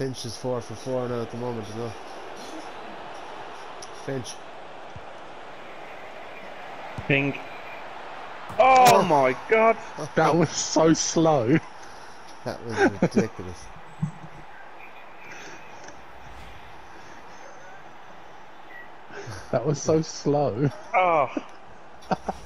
Finch is four for four now at the moment as well. Finch. Ping. Oh, oh. my god! That was so slow. That was ridiculous. That was so slow. Oh.